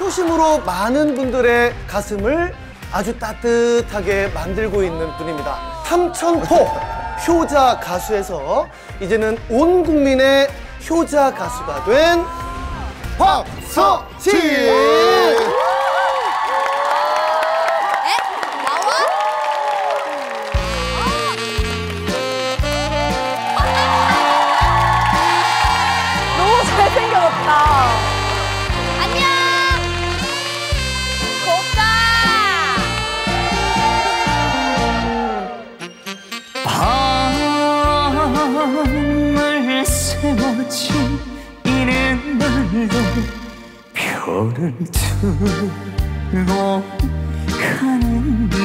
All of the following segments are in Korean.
효심으로 많은 분들의 가슴을 아주 따뜻하게 만들고 있는 분입니다. 삼천포 효자 가수에서 이제는 온 국민의 효자 가수가 된 박서진! 에? 나와? 너무 잘생겨졌다. 새워진 이른 날도 별을 두고 가는데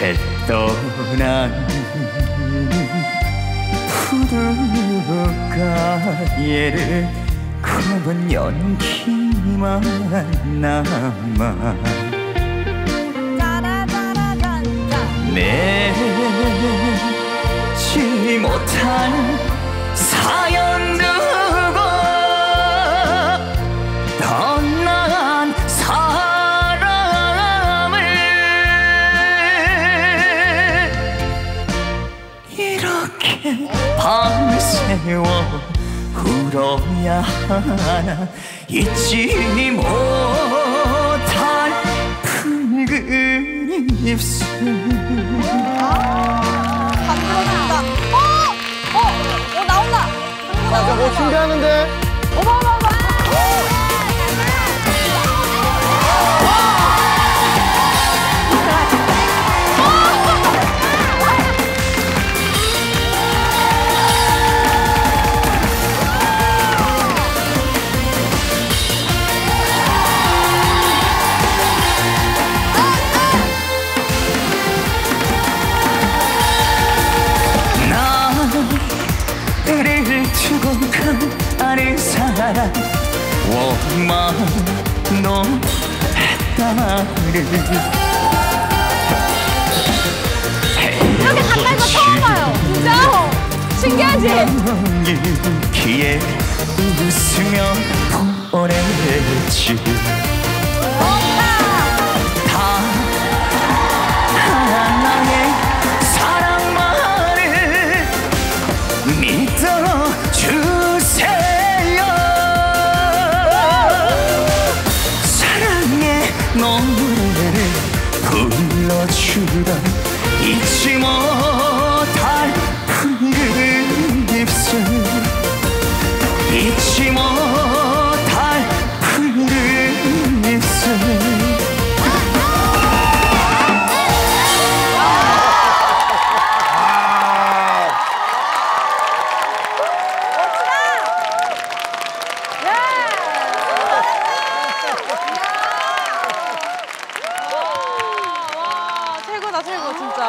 해 떠난 푸르가예를 검은 연기만 남아 한 사연 두고 떠난 사람을 이렇게 밤새워 울어야 하나 잊지 못할 붉은 입술 준비하는데? 어머, 어머, 간 아는 사람 원망도 했다를 이렇게 가까이서 처음 봐요. 진짜. 신기하지? 기에 웃으며 보냈지 노래를 불러주던 잊지 못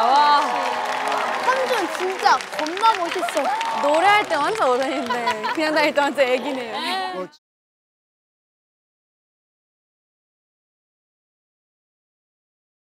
와. 삼촌 진짜 겁나 멋있어. 노래할 때 완전 어른인데, 그냥 다닐 때 완전 애기네요.